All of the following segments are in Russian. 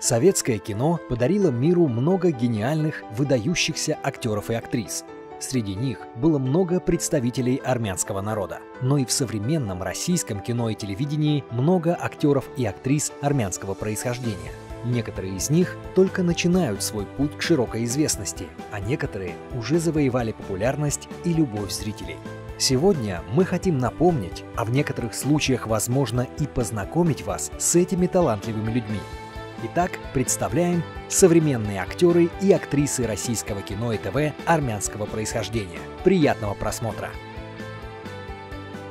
Советское кино подарило миру много гениальных, выдающихся актеров и актрис. Среди них было много представителей армянского народа. Но и в современном российском кино и телевидении много актеров и актрис армянского происхождения. Некоторые из них только начинают свой путь к широкой известности, а некоторые уже завоевали популярность и любовь зрителей. Сегодня мы хотим напомнить, а в некоторых случаях, возможно, и познакомить вас с этими талантливыми людьми – Итак, представляем современные актеры и актрисы российского кино и ТВ армянского происхождения. Приятного просмотра!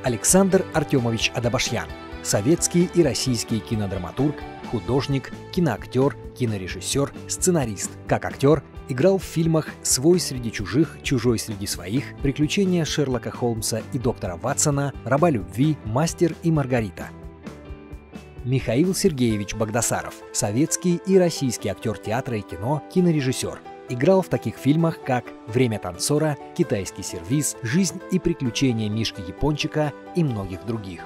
Александр Артемович Адабашьян. Советский и российский кинодраматург, художник, киноактер, кинорежиссер, сценарист. Как актер играл в фильмах «Свой среди чужих», «Чужой среди своих», «Приключения Шерлока Холмса и доктора Ватсона», «Раба любви», «Мастер и Маргарита». Михаил Сергеевич Богдасаров, советский и российский актер театра и кино, кинорежиссер. Играл в таких фильмах, как «Время танцора», «Китайский сервиз», «Жизнь и приключения Мишки Япончика» и многих других.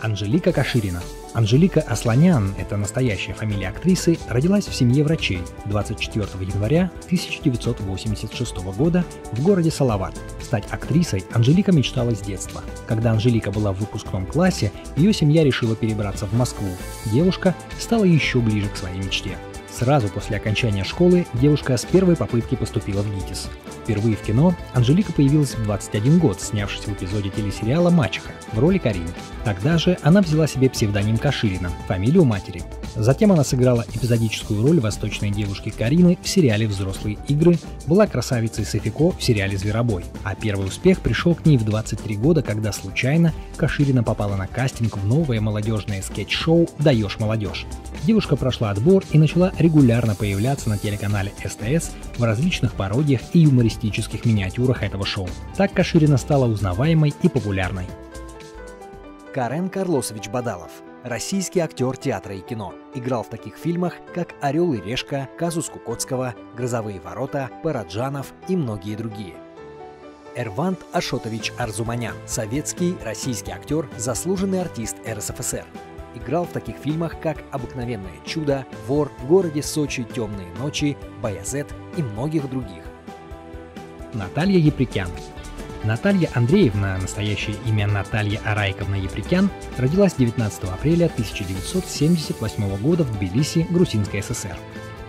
Анжелика Каширина. Анжелика Асланян, это настоящая фамилия актрисы, родилась в семье врачей 24 января 1986 года в городе Салават. Стать актрисой Анжелика мечтала с детства. Когда Анжелика была в выпускном классе, ее семья решила перебраться в Москву. Девушка стала еще ближе к своей мечте. Сразу после окончания школы девушка с первой попытки поступила в ГИТИС. Впервые в кино Анжелика появилась в 21 год, снявшись в эпизоде телесериала «Мачеха» в роли Карины. Тогда же она взяла себе псевдоним Каширина, фамилию матери. Затем она сыграла эпизодическую роль восточной девушки Карины в сериале «Взрослые игры», была красавицей Софико в сериале «Зверобой», а первый успех пришел к ней в 23 года, когда случайно Каширина попала на кастинг в новое молодежное скетч-шоу «Даешь молодежь». Девушка прошла отбор и начала регулярно появляться на телеканале СТС в различных пародиях и юмористических миниатюрах этого шоу. Так Каширина стала узнаваемой и популярной. Карен Карлосович Бадалов – российский актер театра и кино. Играл в таких фильмах, как «Орел и решка», «Казус Кукоцкого», «Грозовые ворота», «Параджанов» и многие другие. Эрвант Ашотович Арзуманян – советский, российский актер, заслуженный артист РСФСР играл в таких фильмах, как «Обыкновенное чудо», «Вор», «В городе Сочи», «Темные ночи», «Баязет» и многих других. Наталья Еприкян Наталья Андреевна, настоящее имя Наталья Арайковна Еприкян, родилась 19 апреля 1978 года в Тбилиси, Грузинская ССР.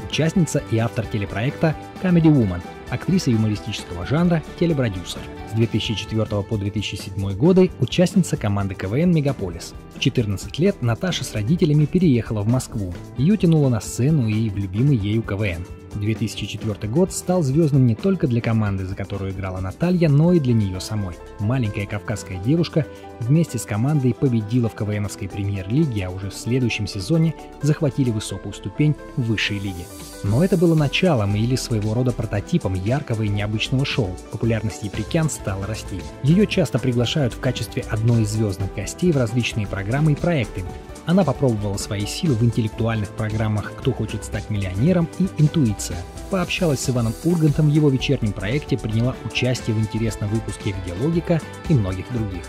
Участница и автор телепроекта Comedy Woman, актриса юмористического жанра, телепродюсер. С 2004 по 2007 годы участница команды КВН «Мегаполис». В 14 лет Наташа с родителями переехала в Москву. Ее тянуло на сцену и в любимый ею КВН. 2004 год стал звездным не только для команды, за которую играла Наталья, но и для нее самой. Маленькая кавказская девушка вместе с командой победила в КВНовской премьер-лиге, а уже в следующем сезоне захватили высокую ступень высшей лиги. Но это было началом или своего рода прототипом яркого и необычного шоу. Популярность Еприкян стала расти. Ее часто приглашают в качестве одной из звездных гостей в различные программы и проекты, она попробовала свои силы в интеллектуальных программах «Кто хочет стать миллионером» и «Интуиция». Пообщалась с Иваном Ургантом в его вечернем проекте, приняла участие в интересном выпуске «Где логика» и многих других.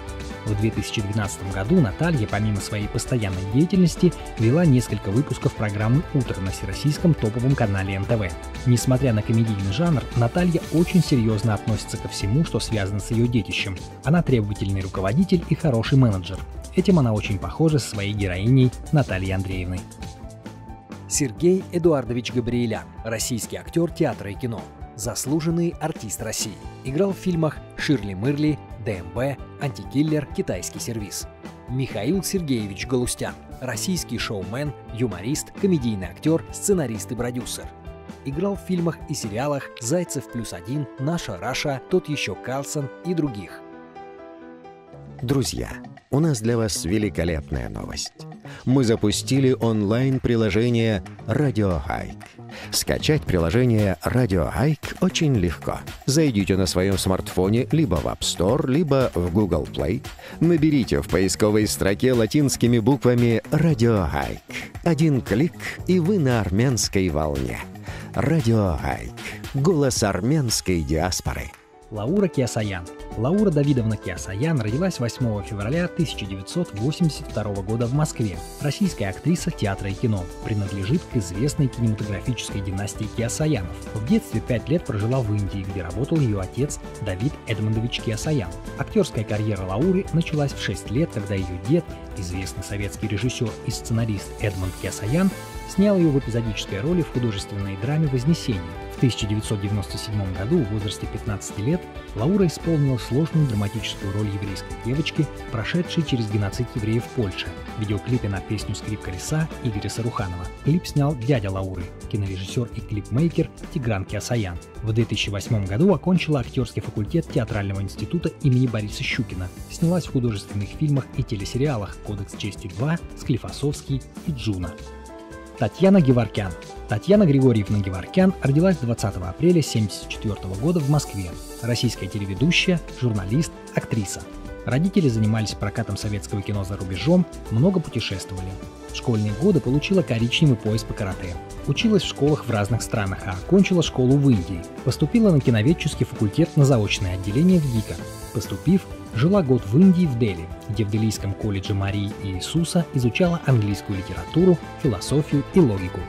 В 2012 году Наталья, помимо своей постоянной деятельности, вела несколько выпусков программы «Утро» на всероссийском топовом канале НТВ. Несмотря на комедийный жанр, Наталья очень серьезно относится ко всему, что связано с ее детищем. Она требовательный руководитель и хороший менеджер. Этим она очень похожа со своей героиней Натальей Андреевной. Сергей Эдуардович Габриэлян, российский актер театра и кино, заслуженный артист России. Играл в фильмах «Ширли-мырли», «ДМБ», «Антикиллер», «Китайский сервис». Михаил Сергеевич Галустян, российский шоумен, юморист, комедийный актер, сценарист и продюсер. Играл в фильмах и сериалах «Зайцев плюс один», «Наша Раша», «Тот еще Карлсон» и других. Друзья, у нас для вас великолепная новость. Мы запустили онлайн-приложение «Радио Хайк». Скачать приложение «Радио Хайк» очень легко. Зайдите на своем смартфоне либо в App Store, либо в Google Play. Наберите в поисковой строке латинскими буквами «Радио Хайк». Один клик, и вы на армянской волне. «Радио Хайк» — голос армянской диаспоры. Лаура Киасаян – Лаура Давидовна Киасаян родилась 8 февраля 1982 года в Москве. Российская актриса театра и кино. Принадлежит к известной кинематографической династии Киасаянов. В детстве 5 лет прожила в Индии, где работал ее отец Давид Эдмондович Киасаян. Актерская карьера Лауры началась в 6 лет, когда ее дед, известный советский режиссер и сценарист Эдмонд Киасаян, снял ее в эпизодической роли в художественной драме «Вознесение», в 1997 году в возрасте 15 лет Лаура исполнила сложную драматическую роль еврейской девочки, прошедшей через геноцид евреев в Польше. В видеоклипе на песню «Скрипка леса» Игоря Саруханова клип снял дядя Лауры, кинорежиссер и клипмейкер Тигран Киасаян. В 2008 году окончила актерский факультет Театрального института имени Бориса Щукина. Снялась в художественных фильмах и телесериалах «Кодекс чести 2», «Склифосовский» и «Джуна». Татьяна Геворкян. Татьяна Григорьевна Геворкян родилась 20 апреля 1974 года в Москве. Российская телеведущая, журналист, актриса. Родители занимались прокатом советского кино за рубежом, много путешествовали. В школьные годы получила коричневый пояс по карате. Училась в школах в разных странах, а окончила школу в Индии. Поступила на киноведческий факультет на заочное отделение в ГИКа. Поступив, Жила год в Индии, в Дели, где в Делийском колледже Марии и Иисуса изучала английскую литературу, философию и логику.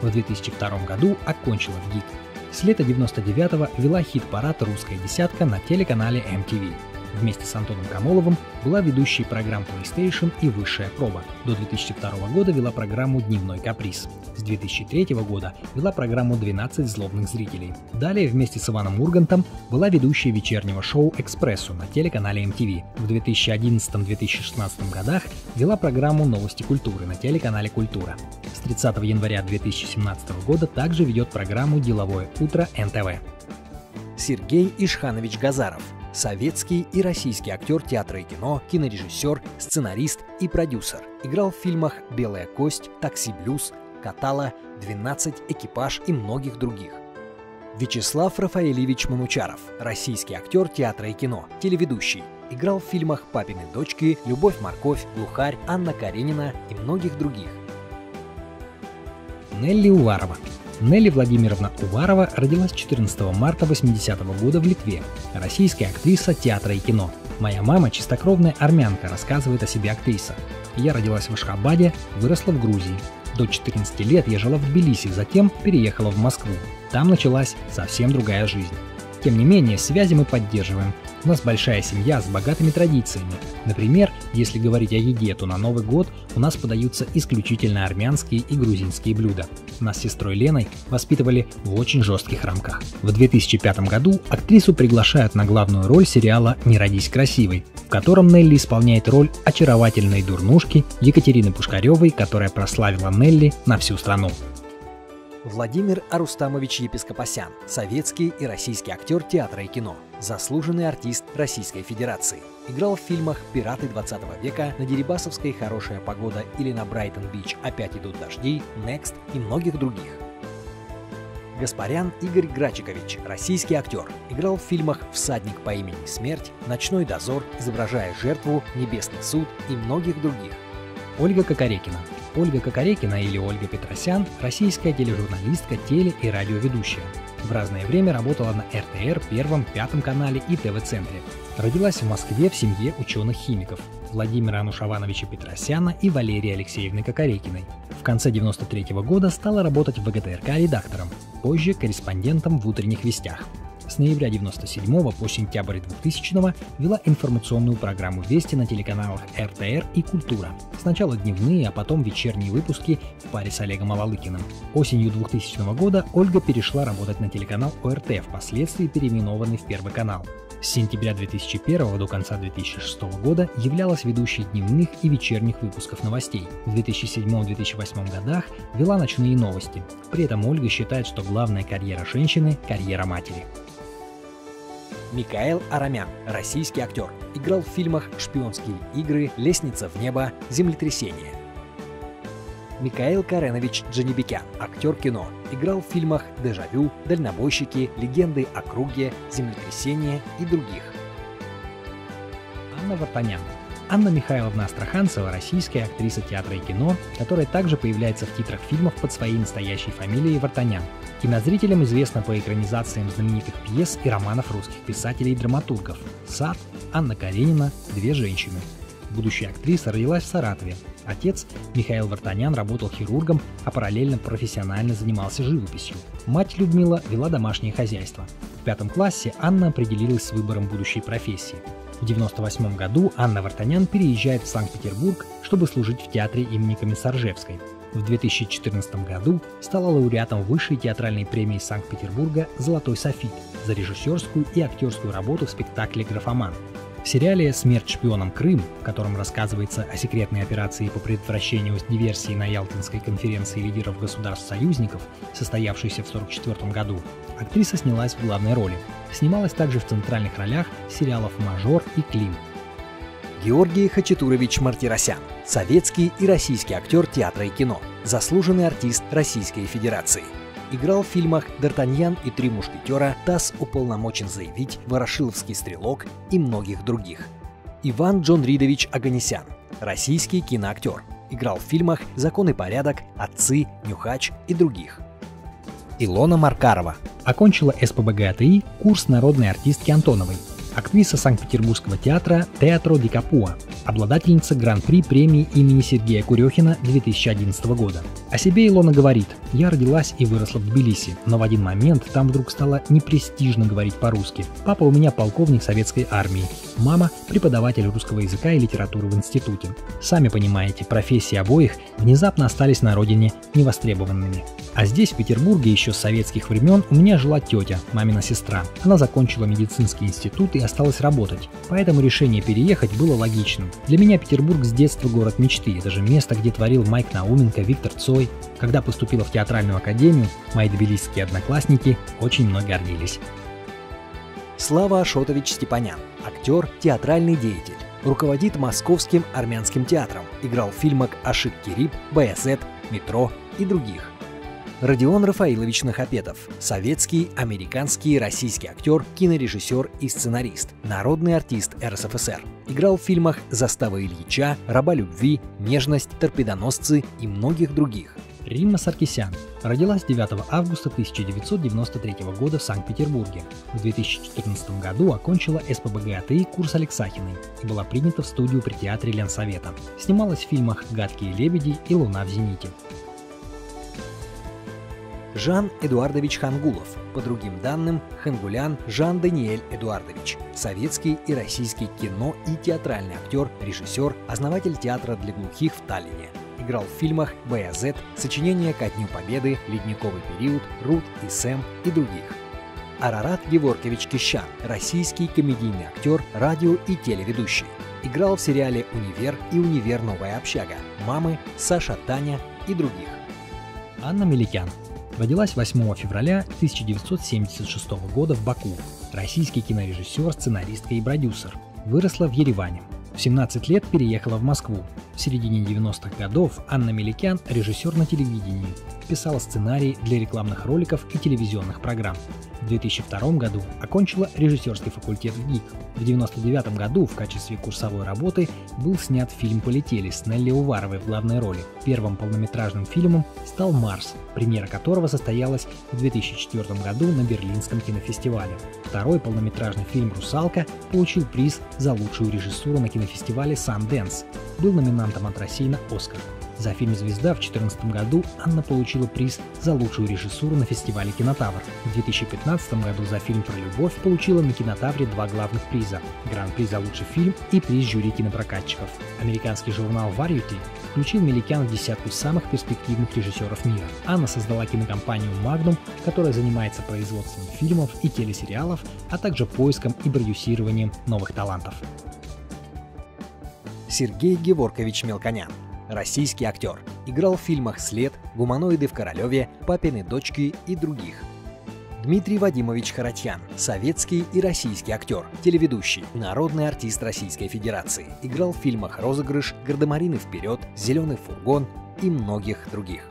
В 2002 году окончила в ГИК. С лета 99-го вела хит-парад «Русская десятка» на телеканале MTV. Вместе с Антоном Камоловым была ведущей программ PlayStation и «Высшая проба». До 2002 года вела программу «Дневной каприз». С 2003 года вела программу «12 злобных зрителей». Далее вместе с Иваном Ургантом была ведущей вечернего шоу «Экспрессу» на телеканале MTV. В 2011-2016 годах вела программу «Новости культуры» на телеканале «Культура». С 30 января 2017 года также ведет программу «Деловое утро НТВ». Сергей Ишханович Газаров – советский и российский актер театра и кино, кинорежиссер, сценарист и продюсер. Играл в фильмах «Белая кость», «Такси Блюз», «Катала», «12», «Экипаж» и многих других. Вячеслав Рафаэлевич Манучаров, российский актер театра и кино, телеведущий. Играл в фильмах «Папины дочки», «Любовь, морковь», «Глухарь», «Анна Каренина» и многих других. Нелли Уварова Нелли Владимировна Уварова родилась 14 марта 80 -го года в Литве. Российская актриса театра и кино. Моя мама чистокровная армянка, рассказывает о себе актриса. Я родилась в Ашхабаде, выросла в Грузии. До 14 лет я жила в Тбилиси, затем переехала в Москву. Там началась совсем другая жизнь. Тем не менее, связи мы поддерживаем. У нас большая семья с богатыми традициями. Например, если говорить о еде, то на Новый год у нас подаются исключительно армянские и грузинские блюда. Нас с сестрой Леной воспитывали в очень жестких рамках. В 2005 году актрису приглашают на главную роль сериала «Не родись красивой», в котором Нелли исполняет роль очаровательной дурнушки Екатерины Пушкаревой, которая прославила Нелли на всю страну. Владимир Арустамович Епископосян, советский и российский актер театра и кино, заслуженный артист Российской Федерации. Играл в фильмах «Пираты 20 века», «На Дерибасовской хорошая погода» или «На Брайтон-Бич опять идут дожди», «Next» и многих других. Гаспарян Игорь Грачикович, российский актер, играл в фильмах «Всадник по имени Смерть», «Ночной дозор», изображая жертву, «Небесный суд» и многих других. Ольга Кокорекина, Ольга Кокорекина или Ольга Петросян – российская тележурналистка, теле- и радиоведущая. В разное время работала на РТР, Первом, Пятом канале и ТВ-центре. Родилась в Москве в семье ученых-химиков Владимира Анушавановича Петросяна и Валерии Алексеевны Кокорекиной. В конце 93 -го года стала работать в ВГТРК редактором, позже корреспондентом в «Утренних вестях». С ноября 1997 по сентябрь 2000 вела информационную программу «Вести» на телеканалах РТР и «Культура». Сначала дневные, а потом вечерние выпуски в паре с Олегом Алалыкиным. Осенью 2000 года Ольга перешла работать на телеканал ОРТ, впоследствии переименованный в Первый канал. С сентября 2001 до конца 2006 года являлась ведущей дневных и вечерних выпусков новостей. В 2007-2008 годах вела ночные новости. При этом Ольга считает, что главная карьера женщины – карьера матери. Микаэл Арамян, российский актер, играл в фильмах «Шпионские игры», «Лестница в небо», «Землетрясение». Микаэл Каренович Джанибекян, актер кино, играл в фильмах «Дежавю», «Дальнобойщики», «Легенды о круге», «Землетрясение» и других. Анна Вартанян, Анна Михайловна Астраханцева – российская актриса театра и кино, которая также появляется в титрах фильмов под своей настоящей фамилией Вартанян. Кинозрителям известна по экранизациям знаменитых пьес и романов русских писателей и драматургов «Сад», «Анна Каренина», «Две женщины». Будущая актриса родилась в Саратове. Отец, Михаил Вартанян, работал хирургом, а параллельно профессионально занимался живописью. Мать Людмила вела домашнее хозяйство. В пятом классе Анна определилась с выбором будущей профессии. В 1998 году Анна Вартанян переезжает в Санкт-Петербург, чтобы служить в театре имени Комиссаржевской. В 2014 году стала лауреатом высшей театральной премии Санкт-Петербурга «Золотой софит» за режиссерскую и актерскую работу в спектакле «Графоман». В сериале «Смерть шпионам Крым», в котором рассказывается о секретной операции по предотвращению диверсии на Ялтинской конференции лидеров государств-союзников, состоявшейся в 1944 году, актриса снялась в главной роли. Снималась также в центральных ролях сериалов «Мажор» и «Клим». Георгий Хачатурович Мартиросян, советский и российский актер театра и кино, заслуженный артист Российской Федерации. Играл в фильмах «Д'Артаньян и три мушкетера», «ТАСС уполномочен заявить», «Ворошиловский стрелок» и многих других. Иван Джон Ридович Аганесян, российский киноактер. Играл в фильмах «Закон и порядок», «Отцы», «Нюхач» и других. Илона Маркарова. Окончила СПБГ курс народной артистки Антоновой, актриса Санкт-Петербургского театра Театро Ди Капуа, обладательница Гран-при премии имени Сергея Курехина 2011 года. О себе Илона говорит «Я родилась и выросла в Тбилиси, но в один момент там вдруг стало непрестижно говорить по-русски. Папа у меня полковник советской армии, мама – преподаватель русского языка и литературы в институте. Сами понимаете, профессии обоих внезапно остались на родине невостребованными. А здесь, в Петербурге, еще с советских времен, у меня жила тетя, мамина сестра. Она закончила медицинский институт и осталась работать, поэтому решение переехать было логичным. Для меня Петербург с детства город мечты, это же место, где творил Майк Науменко, Виктор Цой. Когда поступила в театральную академию, мои тбилисские одноклассники очень много гордились. Слава Ашотович Степанян, актер, театральный деятель. Руководит Московским армянским театром. Играл в фильмах «Ашик Кирип», «Баязет», «Метро» и других. Родион Рафаилович Нахапетов, советский, американский, российский актер, кинорежиссер и сценарист, народный артист РСФСР. Играл в фильмах «Застава Ильича», «Раба любви», «Нежность», «Торпедоносцы» и многих других. Римма Саркисян родилась 9 августа 1993 года в Санкт-Петербурге. В 2014 году окончила СПБГ курс Алексахиной и была принята в студию при театре Ленсовета. Снималась в фильмах «Гадкие лебеди» и «Луна в зените». Жан Эдуардович Хангулов, по другим данным, Хангулян Жан Даниэль Эдуардович, советский и российский кино и театральный актер, режиссер, основатель театра для глухих в Таллине. Играл в фильмах «Баязет», сочинения «Ко дню Победы», «Ледниковый период», «Рут и Сэм» и других. Арарат Геворкевич Кищан, российский комедийный актер, радио и телеведущий. Играл в сериале «Универ» и «Универ. Новая общага», «Мамы», «Саша Таня» и других. Анна Меликян, Родилась 8 февраля 1976 года в Баку. Российский кинорежиссер, сценаристка и продюсер. Выросла в Ереване. В 17 лет переехала в Москву. В середине 90-х годов Анна Меликян – режиссер на телевидении. Писала сценарии для рекламных роликов и телевизионных программ. В 2002 году окончила режиссерский факультет ГИК. В 1999 году в качестве курсовой работы был снят фильм «Полетели» с Нелли Уваровой в главной роли. Первым полнометражным фильмом стал «Марс», премьера которого состоялась в 2004 году на Берлинском кинофестивале. Второй полнометражный фильм «Русалка» получил приз за лучшую режиссуру на кинофестивале Sundance. Был номинантом от России на «Оскар». За фильм «Звезда» в 2014 году Анна получила приз за лучшую режиссуру на фестивале «Кинотавр». В 2015 году за фильм про любовь получила на «Кинотавре» два главных приза – Гран-при за лучший фильм и приз жюри кинопрокатчиков. Американский журнал Variety включил Меликян в десятку самых перспективных режиссеров мира. Анна создала кинокомпанию Magnum, которая занимается производством фильмов и телесериалов, а также поиском и продюсированием новых талантов. Сергей Геворкович Мелконян российский актер. Играл в фильмах «След», «Гуманоиды в Королеве», «Папины дочки» и других. Дмитрий Вадимович Харатьян, советский и российский актер, телеведущий, народный артист Российской Федерации. Играл в фильмах «Розыгрыш», «Гардемарины вперед», «Зеленый фургон» и многих других.